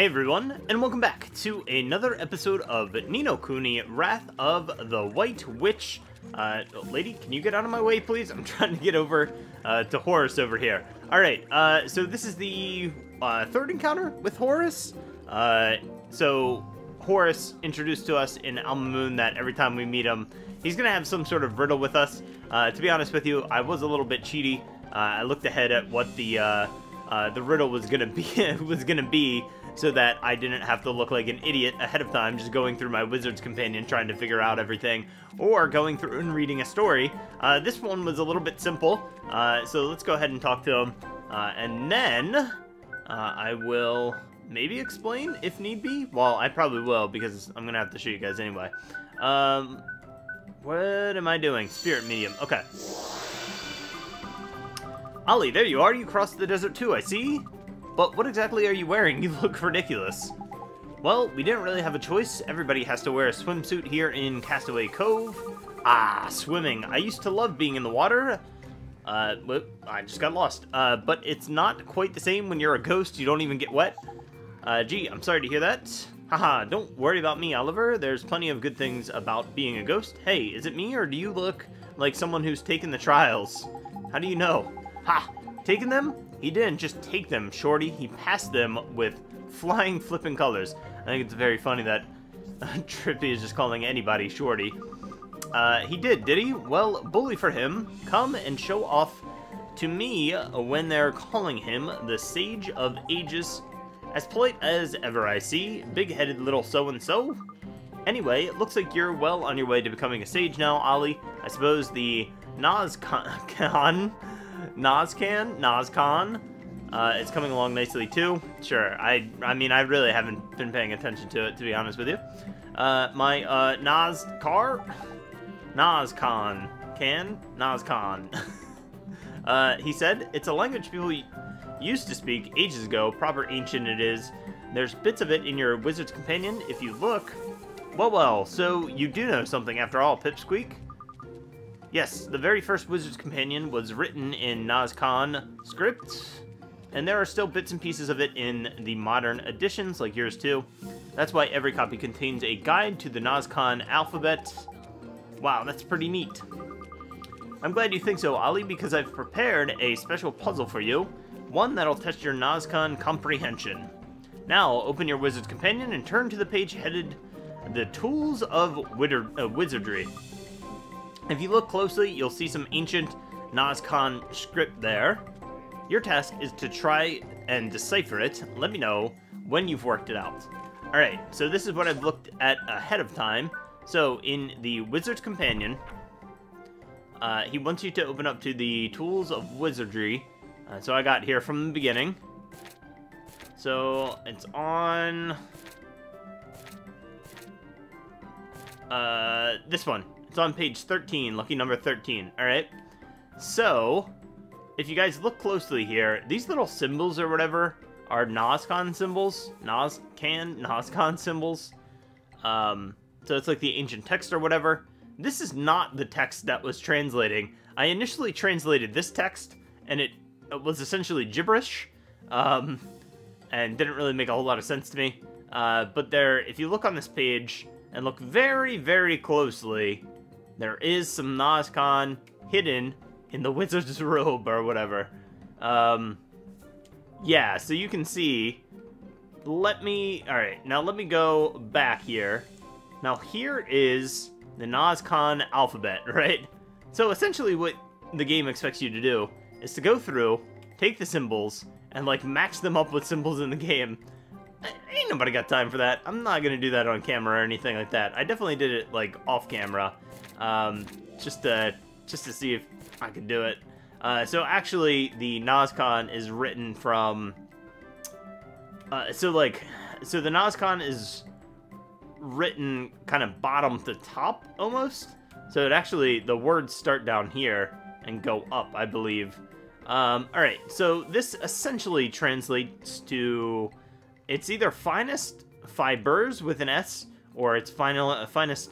Hey everyone, and welcome back to another episode of Ni no Kuni Wrath of the White Witch. Uh, lady, can you get out of my way, please? I'm trying to get over uh, to Horace over here. Alright, uh, so this is the uh, third encounter with Horace. Uh, so, Horace introduced to us in Al Mamoon that every time we meet him, he's gonna have some sort of riddle with us. Uh, to be honest with you, I was a little bit cheaty. I looked ahead at what the the riddle was gonna be was gonna be, so that I didn't have to look like an idiot ahead of time, just going through my wizard's companion trying to figure out everything, or going through and reading a story. Uh, this one was a little bit simple, uh, so let's go ahead and talk to him, uh, and then uh, I will maybe explain if need be. Well, I probably will because I'm gonna have to show you guys anyway. Um, what am I doing? Spirit medium. Okay. Ollie, there you are. You crossed the desert too, I see. But what exactly are you wearing? You look ridiculous. Well, we didn't really have a choice. Everybody has to wear a swimsuit here in Castaway Cove. Ah, swimming. I used to love being in the water. Uh, I just got lost. Uh, but it's not quite the same when you're a ghost. You don't even get wet. Uh, gee, I'm sorry to hear that. Haha, don't worry about me, Oliver. There's plenty of good things about being a ghost. Hey, is it me or do you look like someone who's taken the trials? How do you know? Ha! Taken them? He didn't just take them, Shorty. He passed them with flying flipping colors. I think it's very funny that Drippy is just calling anybody Shorty. Uh, he did, did he? Well, bully for him. Come and show off to me when they're calling him the Sage of Aegis. As polite as ever I see, big-headed little so-and-so. Anyway, it looks like you're well on your way to becoming a sage now, Ollie. I suppose the Nazcaän, Nazcaän, Nazcaän, uh, it's coming along nicely too. Sure, I, I mean, I really haven't been paying attention to it, to be honest with you. Uh, my, uh, Naz car? Nazcaän. Can? Nazcaän. uh, he said, it's a language people used to speak ages ago, proper ancient it is. There's bits of it in your Wizard's Companion, if you look. Well, well, so you do know something after all, Pipsqueak? Yes, the very first Wizard's Companion was written in Nazcaän script, and there are still bits and pieces of it in the modern editions, like yours too. That's why every copy contains a guide to the Nazcaän alphabet. Wow, that's pretty neat. I'm glad you think so, Ollie, because I've prepared a special puzzle for you, one that'll test your Nazcaän comprehension. Now, open your Wizard's Companion and turn to the page headed The Tools of uh, Wizardry. If you look closely, you'll see some ancient Nazcaän script there. Your task is to try and decipher it. Let me know when you've worked it out. Alright, so this is what I've looked at ahead of time. So, in the Wizard's Companion, uh, he wants you to open up to the Tools of Wizardry. Uh, so I got here from the beginning. So, it's on... Uh, this one. It's on page 13, lucky number 13, alright? So, if you guys look closely here, these little symbols or whatever are Nazcaän symbols. Nazcaän, Nazcaän symbols. Um, so it's like the ancient text or whatever. This is not the text that was translating. I initially translated this text, and it, it was essentially gibberish, um, and didn't really make a whole lot of sense to me. Uh, but there, if you look on this page and look very, very closely, there is some Nazcaän hidden in the wizard's robe or whatever. Um, yeah, so you can see. Let me... Alright, now let me go back here. Now here is the Nazcaän alphabet, right? So essentially what the game expects you to do is to go through, take the symbols, and like match them up with symbols in the game. Ain't nobody got time for that. I'm not gonna do that on camera or anything like that. I definitely did it like off camera um, just to just to see if I could do it. Uh, so actually, the Nazcaän is written from. Uh, so like, so the Nazcaän is written kind of bottom to top almost. So it actually the words start down here and go up, I believe. Um, all right, so this essentially translates to it's either finest fibers with an S or it's final finest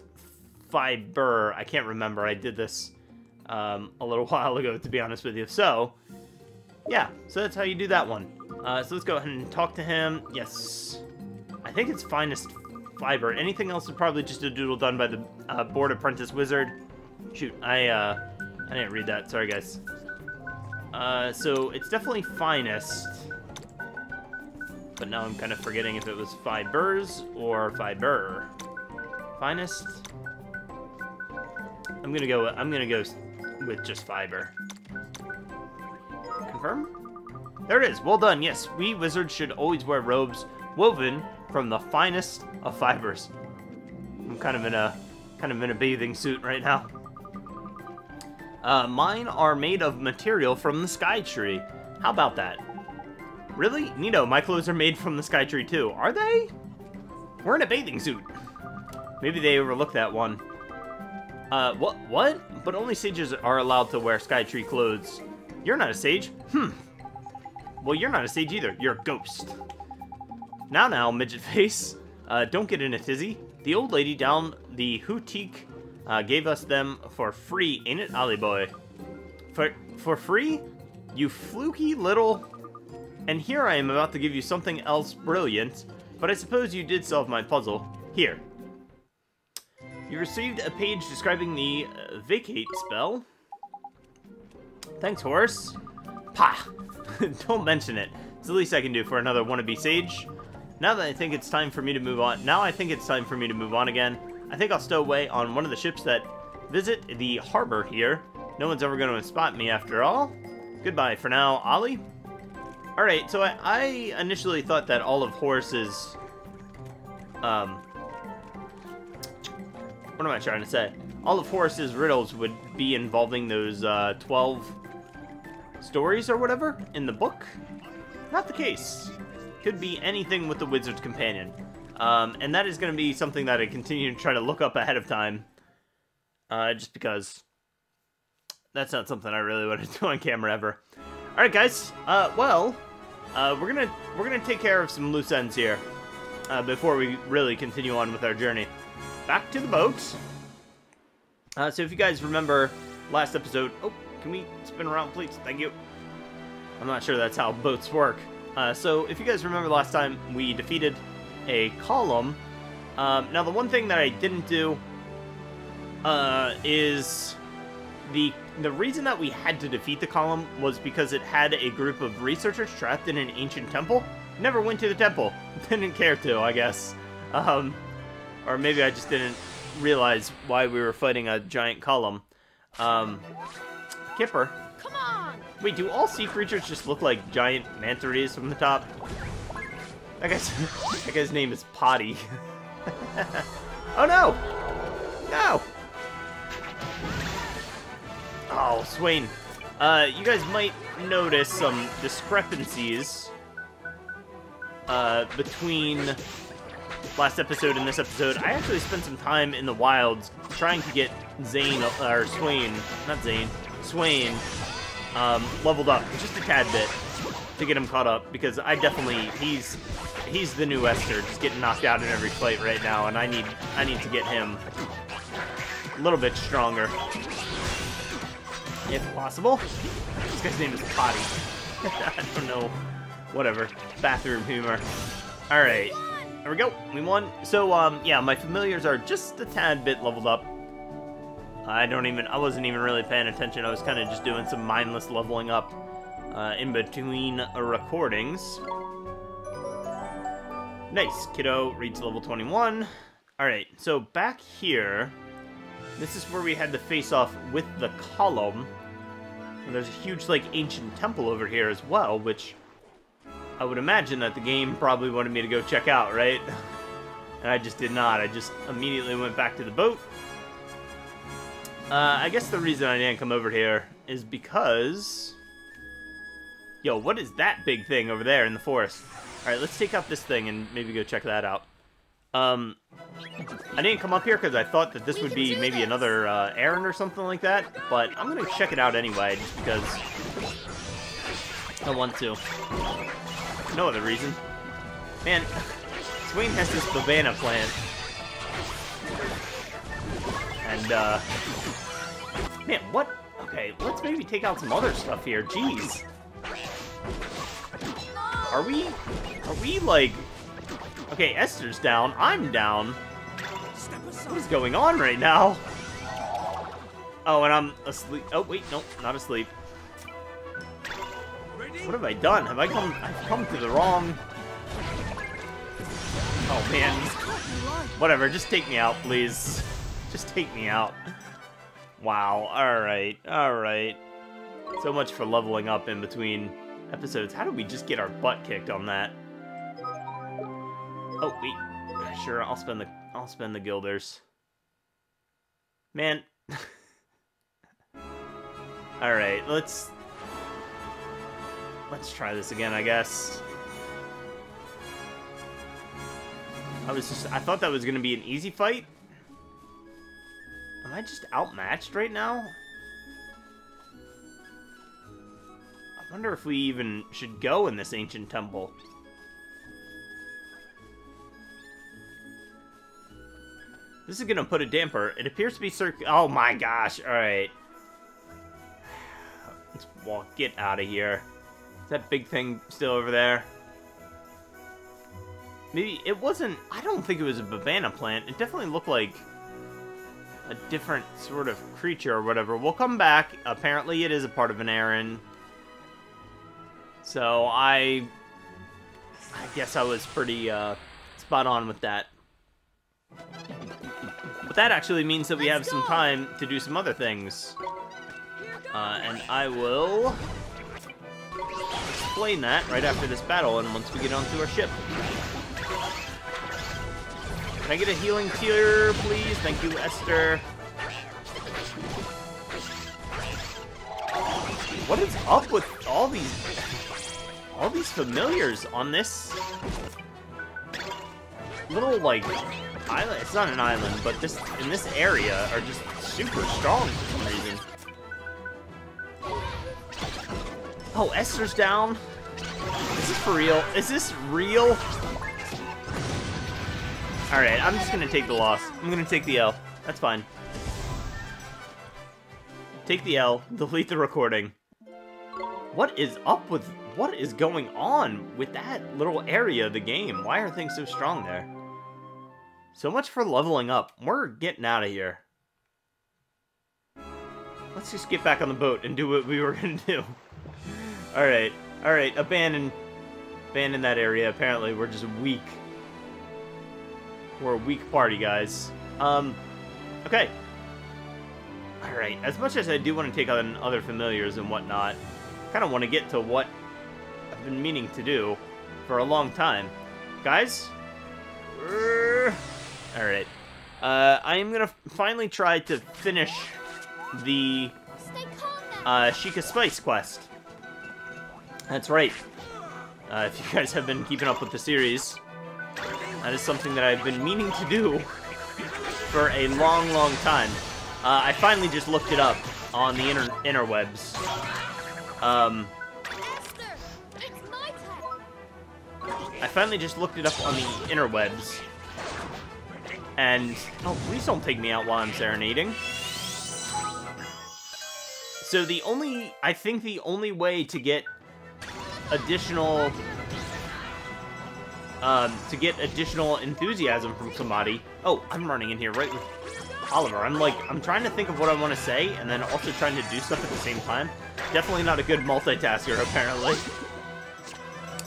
fiber. I can't remember. I did this um, a little while ago, to be honest with you. So, yeah, so that's how you do that one. Uh, so let's go ahead and talk to him. Yes. I think it's finest fiber. Anything else is probably just a doodle done by the uh, bored apprentice wizard. Shoot, I uh, I didn't read that. Sorry, guys. Uh, so it's definitely finest. But now I'm kind of forgetting if it was fibers or fiber. Finest. I'm gonna go. I'm gonna go with just fiber. Confirm. There it is. Well done. Yes, we wizards should always wear robes woven from the finest of fibers. I'm kind of in a kind of in a bathing suit right now. Uh, mine are made of material from the sky tree. How about that? Really? Nito, my clothes are made from the sky tree too. Are they? We're in a bathing suit. Maybe they overlooked that one. Uh, what? What? But only sages are allowed to wear sky tree clothes. You're not a sage. Hmm. Well, you're not a sage either. You're a ghost. Now, now, midget face. Uh, don't get in a tizzy. The old lady down the Hootique uh, gave us them for free, ain't it, Ollie boy? For, for free? You fluky little... And here I am about to give you something else brilliant, but I suppose you did solve my puzzle. Here. You received a page describing the uh, vacate spell. Thanks, Horace. Pah! Don't mention it. It's the least I can do for another wannabe sage. Now that I think it's time for me to move on, now I think it's time for me to move on again. I think I'll stow away on one of the ships that visit the harbor here. No one's ever going to spot me after all. Goodbye for now, Ollie. Alright, so I, I, initially thought that all of Horace's... Um... What am I trying to say? All of Horace's riddles would be involving those uh, 12 stories or whatever in the book. Not the case. Could be anything with the Wizard's Companion. Um, and that is going to be something that I continue to try to look up ahead of time. Uh, just because that's not something I really want to do on camera ever. Alright guys, uh, well, uh, we're gonna, we're gonna take care of some loose ends here, uh, before we really continue on with our journey. Back to the boat. Uh, so if you guys remember last episode, oh, can we spin around please? Thank you. I'm not sure that's how boats work. Uh, so if you guys remember last time, we defeated a column. Um, now, the one thing that I didn't do uh, is the the reason that we had to defeat the column was because it had a group of researchers trapped in an ancient temple. Never went to the temple. Didn't care to, I guess. Um, or maybe I just didn't realize why we were fighting a giant column. Um, Kipper. Come on! Wait, do all sea creatures just look like giant manta rays from the top? That guy's, that guy's name is Potty. oh no! No! Oh, Swaine. Uh, you guys might notice some discrepancies uh, between last episode and this episode. I actually spent some time in the wilds trying to get Zane, or Swaine, not Zane, Swaine, um, leveled up just a tad bit to get him caught up because I definitely he's he's the new Esther, just getting knocked out in every fight right now, and I need I need to get him a little bit stronger, if possible. This guy's name is Potty. I don't know. Whatever. Bathroom humor. All right. There we go. We won. So, um, yeah, my familiars are just a tad bit leveled up. I don't even, I wasn't even really paying attention. I was kind of just doing some mindless leveling up uh, in between recordings. Nice, kiddo, reached level 21. Alright, so back here, this is where we had the face off with the column. And there's a huge, like, ancient temple over here as well, which I would imagine that the game probably wanted me to go check out, right? And I just did not. I just immediately went back to the boat. Uh, I guess the reason I didn't come over here is because... Yo, what is that big thing over there in the forest? Alright, let's take out this thing and maybe go check that out. Um, I didn't come up here because I thought that this would be maybe another uh, errand or something like that, but I'm going to check it out anyway, just because I want to. No other reason. Man, Swaine has this Babana plant. And, uh... Man, what? Okay, let's maybe take out some other stuff here. Jeez. Are we... Are we, like... Okay, Esther's down. I'm down. What is going on right now? Oh, and I'm asleep. Oh, wait, no, not asleep. What have I done? Have I come... I've come to the wrong... Oh, man. Whatever, just take me out, please. Just take me out. Wow, alright, alright. So much for leveling up in between episodes. How did we just get our butt kicked on that? Oh, wait. Sure, I'll spend the I'll spend the guilders. Man. Alright, let's let's try this again, I guess. I was just I thought that was gonna be an easy fight. Am I just outmatched right now? I wonder if we even should go in this ancient temple. This is gonna put a damper. It appears to be circ- Oh my gosh, alright. Let's walk, get out of here. Is that big thing still over there? Maybe it wasn't, I don't think it was a Babana plant. It definitely looked like a different sort of creature or whatever. We'll come back. Apparently it is a part of an errand. So I, I guess I was pretty uh, spot on with that. That actually means that we have some time to do some other things. Uh, and I will explain that right after this battle and once we get onto our ship. Can I get a healing tear, please? Thank you, Esther. What is up with all these all these familiars on this little like island. It's not an island, but this in this area are just super strong for some reason. Oh, Esther's down. Is this for real? Is this real? Alright, I'm just gonna take the loss. I'm gonna take the L. That's fine. Take the L, delete the recording. What is up with... What is going on with that little area of the game? Why are things so strong there? So much for leveling up. We're getting out of here. Let's just get back on the boat and do what we were gonna do. Alright, alright, abandon... Abandon that area. Apparently, we're just weak. We're a weak party, guys. Um, okay. Alright, as much as I do want to take on other familiars and whatnot, I kind of want to get to what I've been meaning to do for a long time. Guys? Alright. Uh, I am gonna finally try to finish the uh, Sheikh of Spice quest. That's right. Uh, if you guys have been keeping up with the series, that is something that I've been meaning to do for a long, long time. Uh, I finally just looked it up on the inter interwebs. Um, I finally just looked it up on the interwebs. And, oh, please don't take me out while I'm serenading. So the only, I think the only way to get additional, um, to get additional enthusiasm from somebody. Oh, I'm running in here right with Oliver. I'm like, I'm trying to think of what I want to say, and then also trying to do stuff at the same time. Definitely not a good multitasker, apparently.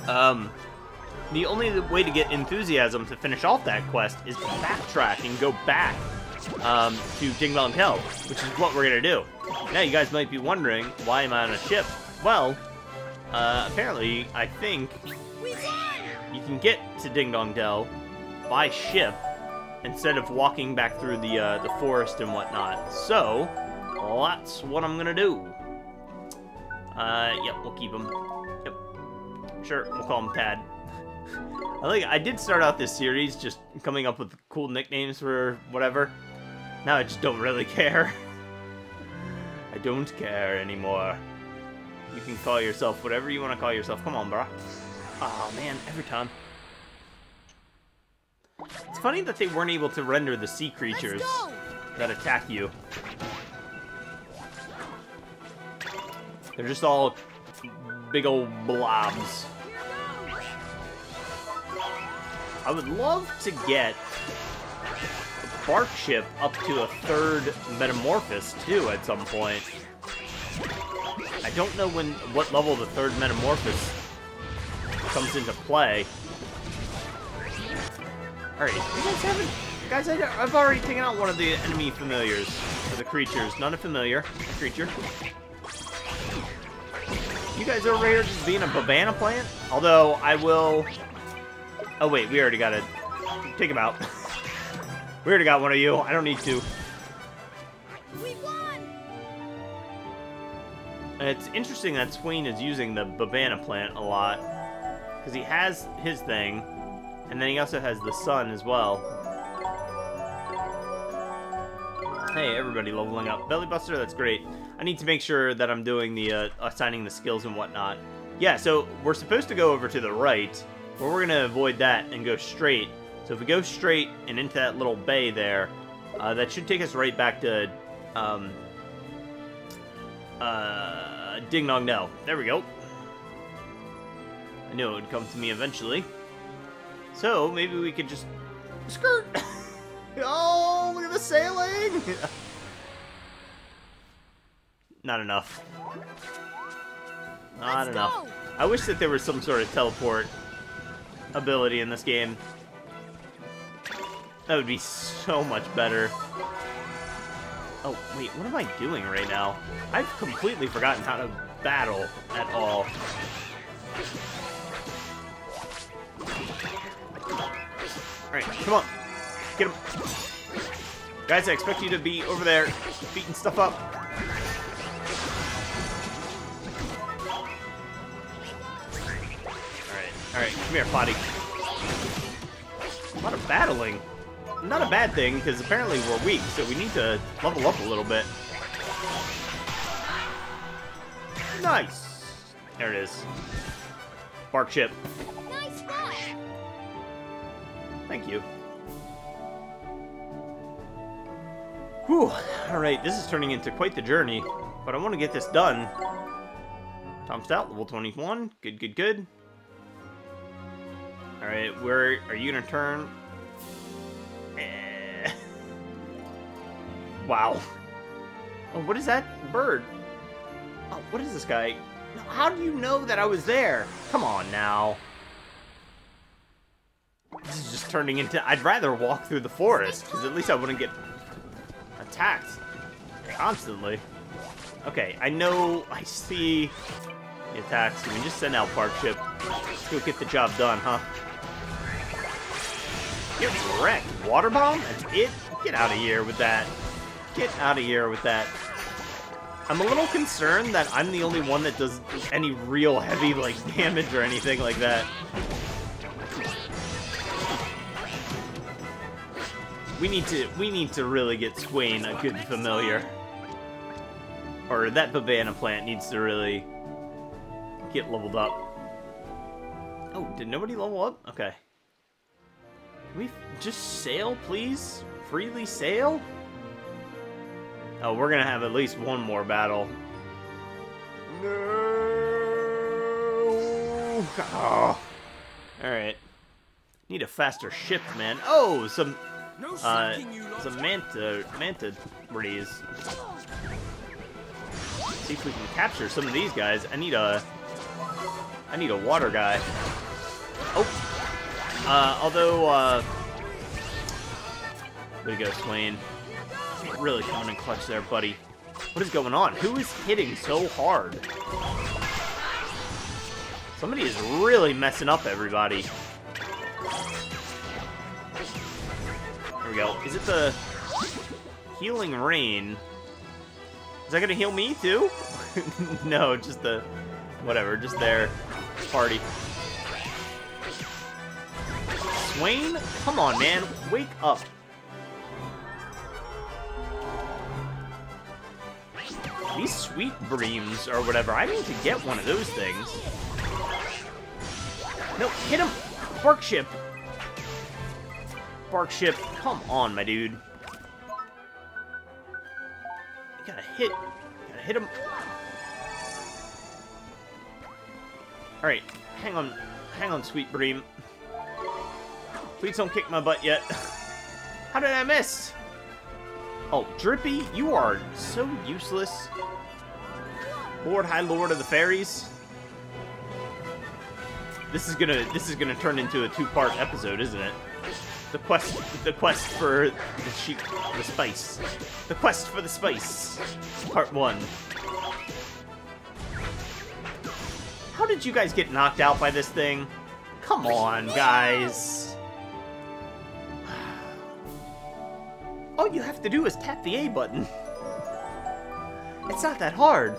Um, the only way to get enthusiasm to finish off that quest is to backtrack and go back um, to Ding Dong Dell, which is what we're going to do. Now, you guys might be wondering, why am I on a ship? Well, uh, apparently, I think you can get to Ding Dong Dell by ship instead of walking back through the, uh, the forest and whatnot. So, that's what I'm going to do. Uh, yep, we'll keep him. Yep. Sure, we'll call him Tad. I think I did start out this series just coming up with cool nicknames for whatever. Now I just don't really care. I don't care anymore. You can call yourself whatever you want to call yourself. Come on, bro. Oh, man, every time. It's funny that they weren't able to render the sea creatures that attack you. They're just all big old blobs. I would love to get Bark Ship up to a third Metamorphosis, too, at some point. I don't know when what level the third Metamorphosis comes into play. Alright, you guys haven't... Guys, I, have already taken out one of the enemy familiars. Or the creatures. Not a familiar. A creature. You guys over here just being a Babana plant? Although, I will... Oh, wait, we already got it. Take him out. we already got one of you. I don't need to. We won! It's interesting that Swaine is using the Babana plant a lot. Because he has his thing, and then he also has the sun as well. Hey, everybody leveling up. Bellybuster, that's great. I need to make sure that I'm doing the uh, assigning the skills and whatnot. Yeah, so we're supposed to go over to the right, but we're going to avoid that and go straight. So if we go straight and into that little bay there, uh, that should take us right back to um, uh, Ding Dong Dell. There we go. I knew it would come to me eventually. So, maybe we could just... Skirt! oh, look at the sailing! Not enough. Not Let's enough. go. I wish that there was some sort of teleport ability in this game. That would be so much better. Oh, wait, what am I doing right now? I've completely forgotten how to battle at all. Alright, come on. Get him. Guys, I expect you to be over there beating stuff up. Alright, come here, Potty. A lot of battling. Not a bad thing, because apparently we're weak, so we need to level up a little bit. Nice! There it is. Bark chip. Nice! Thank you. Whew. Alright, this is turning into quite the journey, but I want to get this done. Tom Stout, level 21. Good, good, good. Alright, where are you gonna turn? Eh. Wow. Oh, what is that bird? Oh, what is this guy? How do you know that I was there? Come on now. This is just turning into... I'd rather walk through the forest, because at least I wouldn't get attacked constantly. Okay, I know... I see the attacks. We can just send out Park Ship. Let's go get the job done, huh? Get wrecked. Water bomb? That's it? Get out of here with that. Get out of here with that. I'm a little concerned that I'm the only one that does any real heavy, like, damage or anything like that. We need to we need to really get Swaine a good familiar. Or that Babana plant needs to really get leveled up. Oh, did nobody level up? Okay. Can we just sail, please? Freely sail? Oh, we're gonna have at least one more battle. No! Oh. Alright. Need a faster ship, man. Oh, some uh, slacking, you lot. some manta, manta breeze. See if we can capture some of these guys. I need a, I need a water guy. Oh, uh, although, uh, way to go, Swaine. Really coming in clutch there, buddy. What is going on? Who is hitting so hard? Somebody is really messing up everybody. There we go. Is it the healing rain? Is that gonna heal me too? no, just the whatever, just their party. Swaine, come on, man, wake up. These sweet breams or whatever, I need to get one of those things. No, hit him! Bark ship! Bark ship, come on, my dude. You gotta hit. Gotta hit him. Alright, hang on. Hang on, sweet bream. Please don't kick my butt yet. How did I miss? Oh, Drippy, you are so useless. Lord High Lord of the Fairies. This is gonna this is gonna turn into a two-part episode, isn't it? The quest the quest for the sheep the spice. The quest for the spice. Part one. How did you guys get knocked out by this thing? Come on, guys. All you have to do is tap the A button. It's not that hard.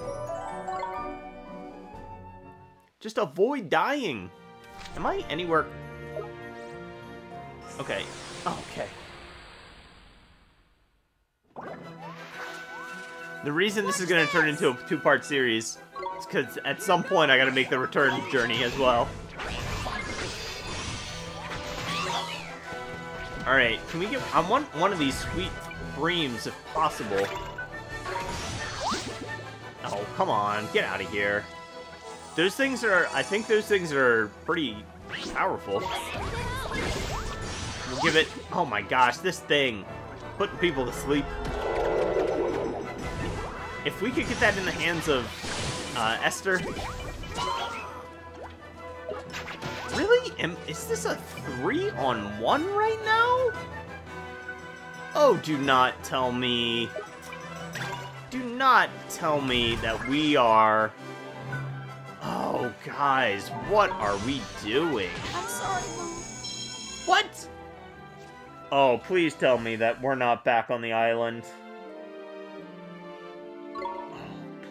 Just avoid dying. Am I anywhere? Okay. Okay. The reason this is going to turn into a two-part series is because at some point I got to make the return journey as well. Alright, can we get... I want one of these sweet breams if possible. Oh, come on. Get out of here. Those things are... I think those things are pretty powerful. We'll give it... Oh my gosh, this thing. Putting people to sleep. If we could get that in the hands of uh, Esther. Am, is this a three on one right now? Oh, do not tell me. Do not tell me that we are... Oh, guys, what are we doing? I'm sorry, Mom. What? Oh, please tell me that we're not back on the island. Oh,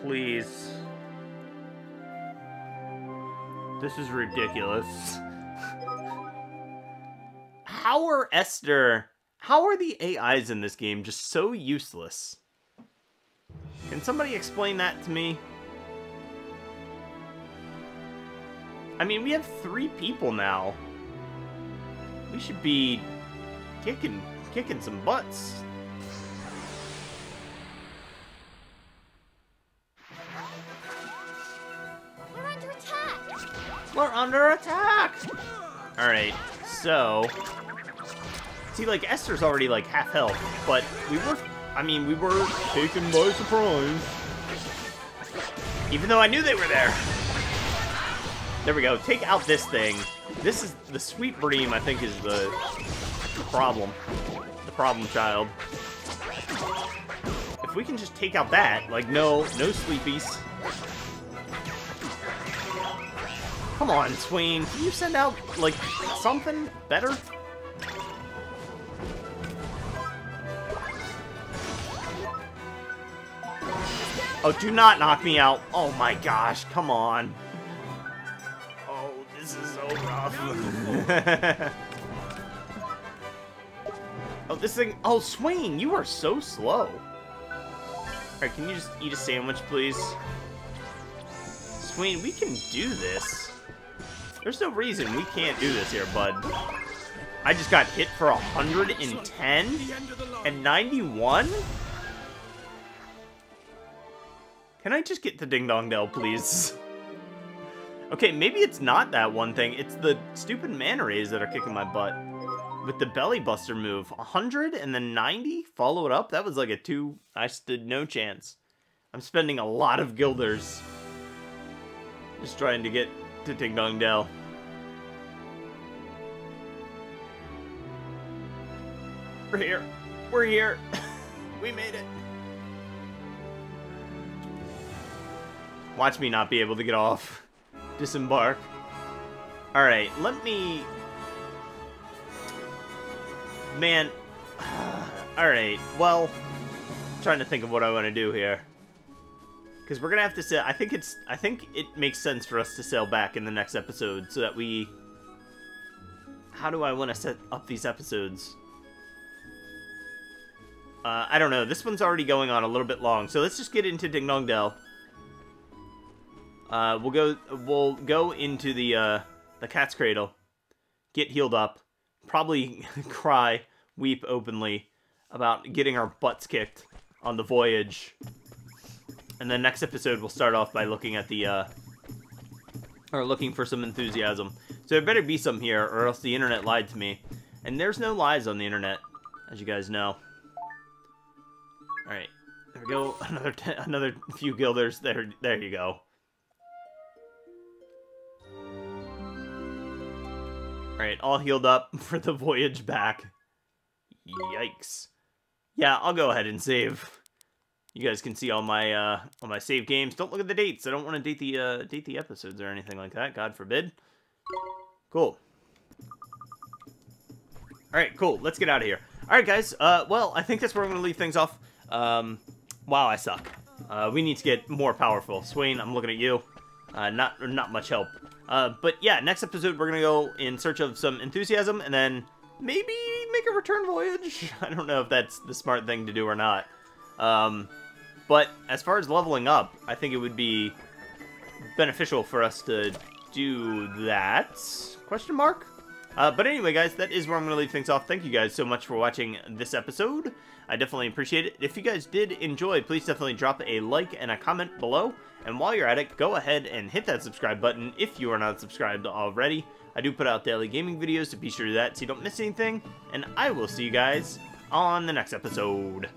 please. This is ridiculous. How are Esther... How are the AIs in this game just so useless? Can somebody explain that to me? I mean, we have three people now. We should be kicking kicking some butts. We're under attack. We're under attack! Alright, so... See, like, Esther's already, like, half health, but we were... I mean, we were taken by surprise. Even though I knew they were there. There we go. Take out this thing. This is... The Sweet Bream, I think, is the problem. The problem child. If we can just take out that, like, no, no sleepies. Come on, Swaine. Can you send out, like, something better? Oh, do not knock me out. Oh my gosh, come on. Oh, this is so rough. oh, this thing... Oh, Swaine, you are so slow. Alright, can you just eat a sandwich, please? Swaine, we can do this. There's no reason we can't do this here, bud. I just got hit for 110 and 91? Can I just get the Ding Dong Dell, please? Okay, maybe it's not that one thing. It's the stupid mana rays that are kicking my butt. With the Belly Buster move. 100 and then 90? Follow it up? That was like a 2. I stood no chance. I'm spending a lot of guilders. Just trying to get to Ding Dong Dell. We're here. We're here. we made it. Watch me not be able to get off. Disembark. Alright, let me... Man. Alright, well... I'm trying to think of what I want to do here. Because we're gonna have to sail... I think it's... I think it makes sense for us to sail back in the next episode so that we... How do I want to set up these episodes? Uh, I don't know. This one's already going on a little bit long, so let's just get into Ding Dong Dell. Uh, we'll go. We'll go into the uh, the cat's cradle, get healed up, probably cry, weep openly about getting our butts kicked on the voyage, and then next episode we'll start off by looking at the uh, or looking for some enthusiasm. So there better be some here, or else the internet lied to me. And there's no lies on the internet, as you guys know. Alright, there we go. Another another few guilders. There, there you go. Alright, all healed up for the voyage back. Yikes. Yeah, I'll go ahead and save. You guys can see all my uh all my save games. Don't look at the dates. I don't want to date the uh date the episodes or anything like that. God forbid. Cool. Alright, cool. Let's get out of here. Alright, guys. Uh, well, I think that's where I'm to leave things off. Um, wow, I suck. Uh, we need to get more powerful. Swaine, I'm looking at you. Uh, not, not much help. Uh, but yeah, next episode we're to go in search of some enthusiasm and then maybe make a return voyage. I don't know if that's the smart thing to do or not. Um, but as far as leveling up, I think it would be beneficial for us to do that. Question mark? Uh, but anyway, guys, that is where I'm going to leave things off. Thank you guys so much for watching this episode. I definitely appreciate it. If you guys did enjoy, please definitely drop a like and a comment below. And while you're at it, go ahead and hit that subscribe button if you are not subscribed already. I do put out daily gaming videos, so be sure to that so you don't miss anything. And I will see you guys on the next episode.